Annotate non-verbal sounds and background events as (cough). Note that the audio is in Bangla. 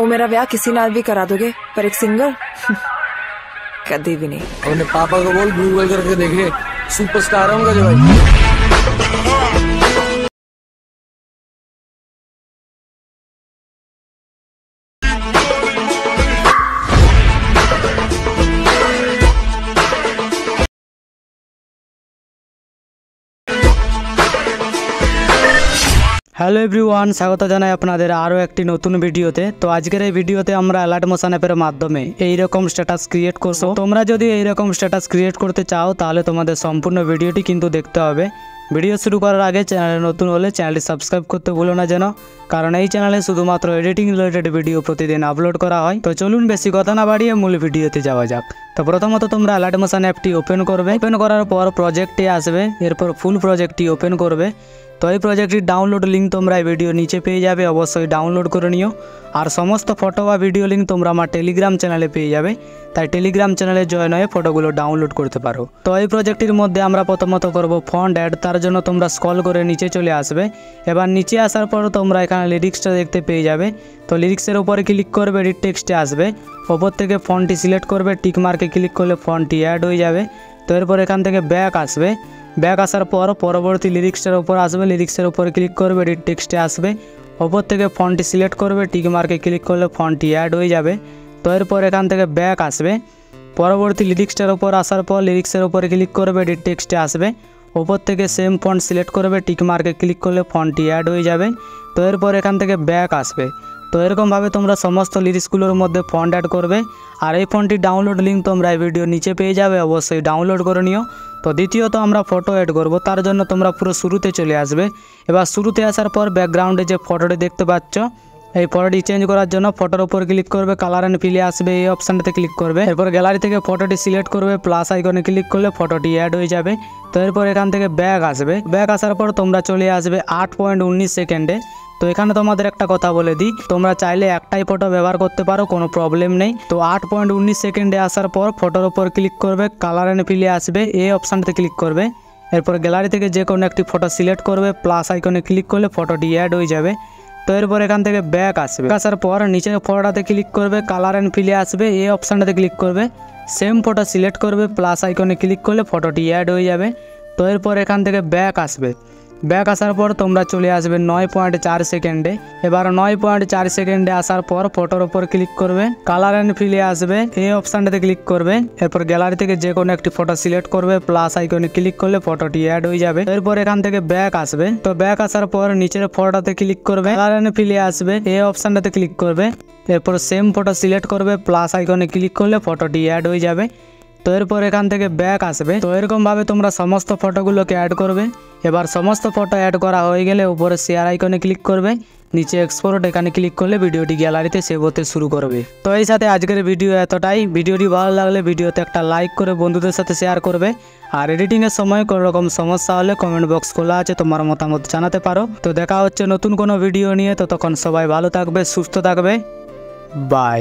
ओ मेरा ब्याह किसी नाल भी करा दोगे, पर एक सिंगर (laughs) कभी भी नहीं। पापा को बोल गूगल करके देखे। सुपरस्टार होगा जो भाई। হ্যালো এভরিওয়ান, স্বাগত জানাই আপনাদের আরও একটি নতুন ভিডিওতে। তো আজকের এই ভিডিওতে আমরা অ্যালার্ট মোশন অ্যাপের মাধ্যমে এই রকম স্ট্যাটাস ক্রিয়েট করছ। তোমরা যদি এই রকম স্ট্যাটাস ক্রিয়েট করতে চাও, তাহলে তোমাদের সম্পূর্ণ ভিডিওটি কিন্তু দেখতে হবে। ভিডিও শুরু করার আগে চ্যানেলে নতুন হলে চ্যানেলটি সাবস্ক্রাইব করতে ভুলো না যেন, কারণ এই চ্যানেলে শুধুমাত্র এডিটিং রিলেটেড ভিডিও প্রতিদিন আপলোড করা হয়। তো চলুন বেশি কথা না বাড়িয়ে মূল ভিডিওতে যাওয়া যাক। তো প্রথমত তোমরা অ্যালার্ট মোশন অ্যাপটি ওপেন করবে। ওপেন করার পর প্রজেক্টে আসবে, এরপর ফুল প্রজেক্টটি ওপেন করবে। তো এই প্রজেক্টটির ডাউনলোড লিঙ্ক তোমরা এই ভিডিও নিচে পেয়ে যাবে, অবশ্যই ডাউনলোড করে নিও। আর সমস্ত ফটো বা ভিডিও লিঙ্ক তোমরা আমার টেলিগ্রাম চ্যানেলে পেয়ে যাবে। তাই টেলিগ্রাম চ্যানেলে জয়েন হয়ে ফটোগুলো ডাউনলোড করতে পারো। তো এই প্রজেক্টটির মধ্যে আমরা প্রথমত করব ফন্ট অ্যাড তার জন্য তোমরা স্কল করে নিচে চলে আসবে। এবার নিচে আসার পর তোমরা এখানে লিরিক্সটা দেখতে পেয়ে যাবে। তো লিরিক্সের উপরে ক্লিক করবে এডিট টেক্সটে আসবে। ওপর থেকে ফন্টটি সিলেক্ট করবে, টিক মার্কে ক্লিক করলে ফন্টটি অ্যাড হয়ে যাবে। তো এরপর এখান থেকে ব্যাক আসবে। ব্যাক আসার পর পরবর্তী লিরিক্সটার উপর আসবে লিরিক্সের উপর ক্লিক করবে এডিট টেক্সটে আসবে। ওপর থেকে ফন্টটি সিলেক্ট করবে, টিক মার্কে ক্লিক করলে ফন্টটি অ্যাড হয়ে যাবে। তো এরপর এখান থেকে ব্যাক আসবে। পরবর্তী লিরিক্সটার উপর আসার পর লিরিক্সের উপরে ক্লিক করবে এডিট টেক্সটে আসবে। ওপর থেকে সেম ফন্ট সিলেক্ট করবে, টিক মার্কে ক্লিক করলে ফন্টটি অ্যাড হয়ে যাবে। তো এরপর এখান থেকে ব্যাক আসবে। তো এরকমভাবে তোমরা সমস্ত লিরিক্সগুলোর মধ্যে ফন্ট অ্যাড করবে। আর এই ফোনটির ডাউনলোড লিঙ্ক তোমরা এই ভিডিও নিচে পেয়ে যাবে, অবশ্যই ডাউনলোড করে নিও। তো দ্বিতীয়ত আমরা ফটো অ্যাড করব, তার জন্য তোমরা পুরো শুরুতে চলে আসবে। এবার শুরুতে আসার পর ব্যাকগ্রাউন্ডে যে ফটোটি দেখতে পাচ্ছ এই ফটোটি চেঞ্জ করার জন্য ফটোর উপর ক্লিক করবে কালার অ্যান্ড ফিলে আসবে, এই অপশানটাতে ক্লিক করবে। এরপর গ্যালারি থেকে ফটোটি সিলেক্ট করবে প্লাস আইকনে ক্লিক করলে ফটোটি অ্যাড হয়ে যাবে। তো এরপর এখান থেকে ব্যাগ আসবে। ব্যাগ আসার পর তোমরা চলে আসবে আট পয়েন্ট উনিশ সেকেন্ডে তো এখানে তোমাদের একটা কথা বলে দিই, তোমরা চাইলে একটাই ফটো ব্যবহার করতে পারো, কোনো প্রবলেম নেই। তো আট পয়েন্ট উনিশ সেকেন্ডে আসার পর ফটোর ওপর ক্লিক করবে কালার অ্যান্ড ফিলে আসবে, এই অপশানটাতে ক্লিক করবে। এরপর গ্যালারি থেকে যে কোনো একটি ফটো সিলেক্ট করবে প্লাস আইকনে ক্লিক করলে ফটোটি অ্যাড হয়ে যাবে। তো এরপর এখান থেকে ব্যাক আসবে। আসার পর নিচে ফটোটাতে ক্লিক করবে কালার অ্যান্ড ফিলে আসবে এই অপশানটাতে ক্লিক করবে। সেম ফটো সিলেক্ট করবে প্লাস আইকনে ক্লিক করলে ফটোটি অ্যাড হয়ে যাবে। তো এরপর এখান থেকে ব্যাক আসবে। ব্যাক আসার পর তোমরা চলে আসবে নয় পয়েন্ট চার সেকেন্ডে। এবার নয় পয়েন্ট চার সেকেন্ডে আসার পর ফটোর উপর ক্লিক করবে। কালার অ্যান্ড ফিলে আসবে। এই অপশানটাতে ক্লিক করবে। এরপর গ্যালারি থেকে যে কোনো একটি ফটো সিলেক্ট করবে। প্লাস আইকনে ক্লিক করলে ফটোটি অ্যাড হয়ে যাবে। এরপর এখান থেকে ব্যাক আসবে। তো ব্যাক আসার পর নিচের ফটোতে ক্লিক করবে। কালার অ্যান্ড ফিলে আসবে। এই অপশানটাতে ক্লিক করবে। এরপর সেম ফটো সিলেক্ট করবে। প্লাস আইকনে ক্লিক করলে ফটোটি অ্যাড হয়ে যাবে। তো এরপর এখান থেকে ব্যাক আসবে। তো এরকমভাবে তোমরা সমস্ত ফটোগুলোকে অ্যাড করবে। এবার সমস্ত ফটো অ্যাড করা হয়ে গেলে উপরে শেয়ার আইকনে ক্লিক করবে। নিচে এক্সপোর্ট এখানে ক্লিক করলে ভিডিওটি গ্যালারিতে সেভ হতে শুরু করবে। তো এই সাথে আজকের ভিডিও এতটাই। ভিডিওটি ভালো লাগলে ভিডিওতে একটা লাইক করে বন্ধুদের সাথে শেয়ার করবে। আর এডিটিংয়ের সময় কোনো রকম সমস্যা হলে কমেন্ট বক্স খোলা আছে, তোমার মতামত জানাতে পারো। তো দেখা হচ্ছে নতুন কোনো ভিডিও নিয়ে। তো তখন সবাই ভালো থাকবে, সুস্থ থাকবে। বাই